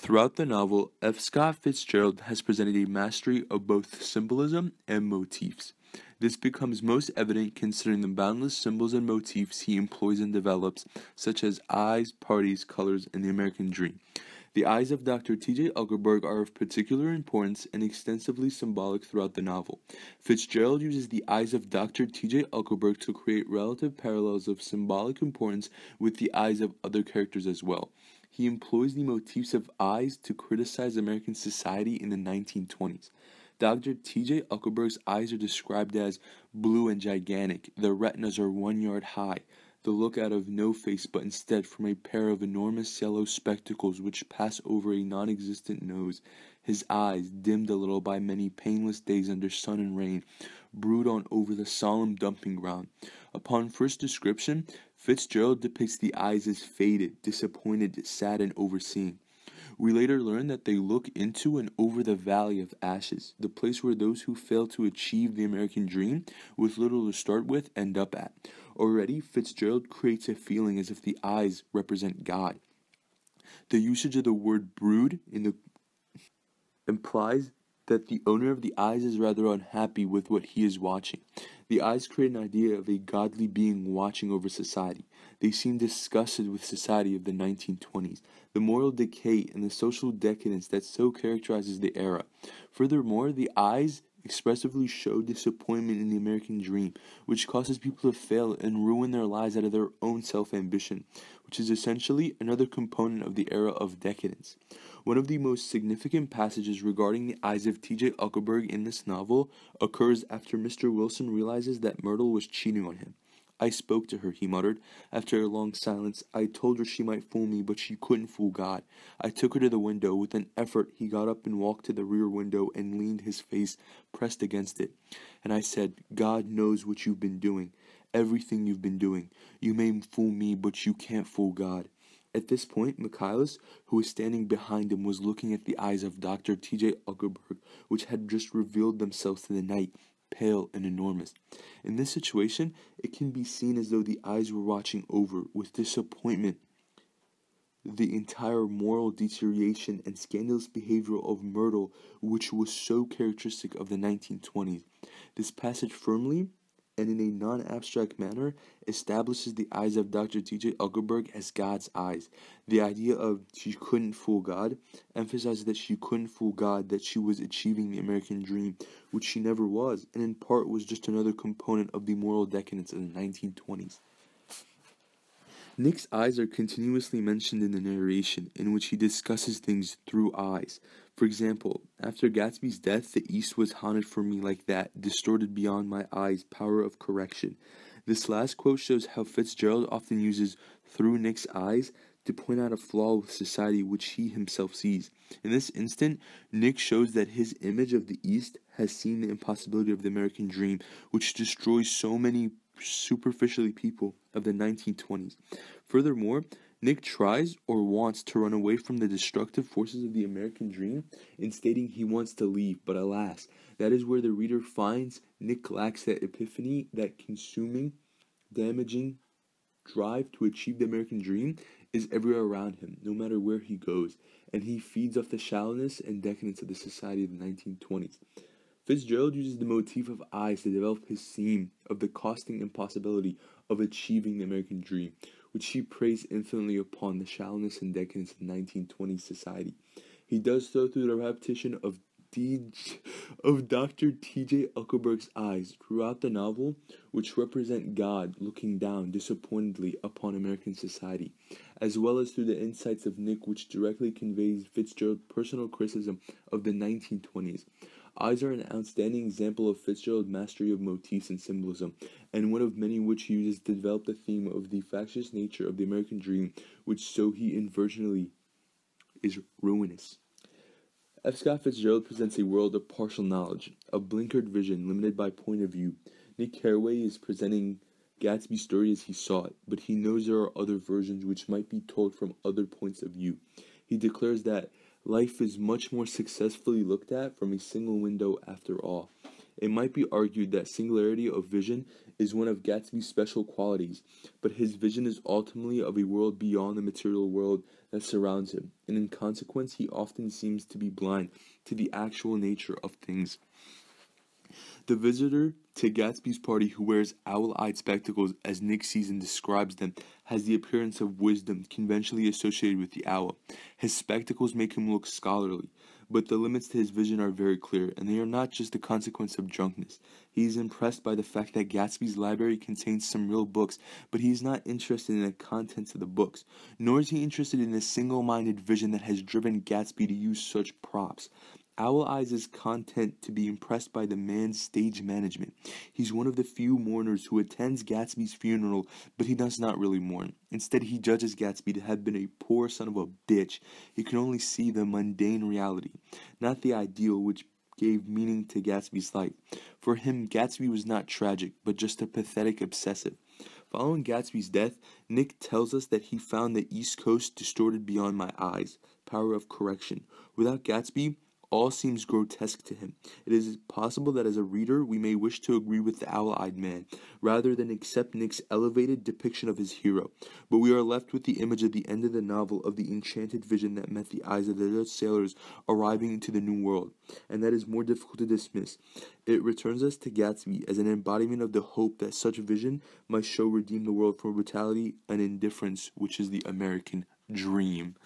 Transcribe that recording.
Throughout the novel, F. Scott Fitzgerald has presented a mastery of both symbolism and motifs. This becomes most evident considering the boundless symbols and motifs he employs and develops, such as eyes, parties, colors, and the American dream. The eyes of Dr. T.J. Eckleburg are of particular importance and extensively symbolic throughout the novel. Fitzgerald uses the eyes of Dr. T.J. Eckleburg to create relative parallels of symbolic importance with the eyes of other characters as well. He employs the motifs of eyes to criticize American society in the 1920s. Dr. T.J. Eckleburg's eyes are described as blue and gigantic. Their retinas are one yard high. The look out of no face, but instead from a pair of enormous yellow spectacles which pass over a non existent nose. His eyes, dimmed a little by many painless days under sun and rain, brood on over the solemn dumping ground. Upon first description, Fitzgerald depicts the eyes as faded, disappointed, sad, and overseeing. We later learn that they look into and over the Valley of Ashes, the place where those who fail to achieve the American dream with little to start with end up at. Already, Fitzgerald creates a feeling as if the eyes represent God. The usage of the word brood in the implies that the owner of the eyes is rather unhappy with what he is watching. The eyes create an idea of a godly being watching over society. They seem disgusted with society of the 1920s, the moral decay and the social decadence that so characterizes the era. Furthermore, the eyes expressively show disappointment in the American dream, which causes people to fail and ruin their lives out of their own self ambition, which is essentially another component of the era of decadence. One of the most significant passages regarding the eyes of T.J. Eckleburg in this novel occurs after Mr. Wilson realizes that Myrtle was cheating on him. I spoke to her, he muttered. After a long silence, I told her she might fool me, but she couldn't fool God. I took her to the window. With an effort, he got up and walked to the rear window and leaned his face pressed against it. And I said, God knows what you've been doing, everything you've been doing. You may fool me, but you can't fool God. At this point, Michaelis, who was standing behind him, was looking at the eyes of Dr. T.J. Eckleburg, which had just revealed themselves to the night, pale and enormous. In this situation, it can be seen as though the eyes were watching over, with disappointment, the entire moral deterioration and scandalous behavior of Myrtle, which was so characteristic of the 1920s. This passage firmly and in a non abstract manner establishes the eyes of Dr. T.J. Eckleburg as God's eyes. The idea of she couldn't fool God emphasizes that she couldn't fool God, that she was achieving the American dream, which she never was, and in part was just another component of the moral decadence of the 1920s. Nick's eyes are continuously mentioned in the narration, in which he discusses things through eyes. For example, after Gatsby's death, the East was haunted for me like that, distorted beyond my eyes, power of correction. This last quote shows how Fitzgerald often uses through Nick's eyes to point out a flaw with society which he himself sees. In this instant, Nick shows that his image of the East has seen the impossibility of the American dream, which destroys so many superficially people of the 1920s. Furthermore, Nick tries or wants to run away from the destructive forces of the American dream in stating he wants to leave, but alas, that is where the reader finds Nick lacks that epiphany, that consuming, damaging drive to achieve the American dream is everywhere around him, no matter where he goes, and he feeds off the shallowness and decadence of the society of the 1920s. Fitzgerald uses the motif of eyes to develop his theme of the costing impossibility of achieving the American dream, which he prays infinitely upon the shallowness and decadence of 1920s society. He does so through the repetition of D- of Dr. T.J. Eckleburg's eyes throughout the novel, which represent God looking down disappointedly upon American society, as well as through the insights of Nick, which directly conveys Fitzgerald's personal criticism of the 1920s. Eyes are an outstanding example of Fitzgerald's mastery of motifs and symbolism, and one of many which he uses to develop the theme of the factious nature of the American dream, which so he inadvertently is ruinous. F. Scott Fitzgerald presents a world of partial knowledge, a blinkered vision limited by point of view. Nick Carraway is presenting Gatsby's story as he saw it, but he knows there are other versions which might be told from other points of view. He declares that life is much more successfully looked at from a single window after all. It might be argued that singularity of vision is one of Gatsby's special qualities, but his vision is ultimately of a world beyond the material world that surrounds him, and in consequence, he often seems to be blind to the actual nature of things. The visitor to Gatsby's party who wears owl eyed spectacles, as Nick Season describes them, has the appearance of wisdom conventionally associated with the owl. His spectacles make him look scholarly, but the limits to his vision are very clear, and they are not just the consequence of drunkenness. He is impressed by the fact that Gatsby's library contains some real books, but he is not interested in the contents of the books, nor is he interested in the single minded vision that has driven Gatsby to use such props. Owl Eyes is content to be impressed by the man's stage management. He's one of the few mourners who attends Gatsby's funeral, but he does not really mourn. Instead, he judges Gatsby to have been a poor son of a bitch. He can only see the mundane reality, not the ideal which gave meaning to Gatsby's life. For him, Gatsby was not tragic, but just a pathetic obsessive. Following Gatsby's death, Nick tells us that he found the East Coast distorted beyond my eyes. Power of correction. Without Gatsby, all seems grotesque to him. It is possible that as a reader we may wish to agree with the owl eyed man, rather than accept Nick's elevated depiction of his hero, but we are left with the image at the end of the novel of the enchanted vision that met the eyes of the Dutch sailors arriving into the New World, and that is more difficult to dismiss. It returns us to Gatsby as an embodiment of the hope that such vision might show redeem the world from brutality and indifference, which is the American dream.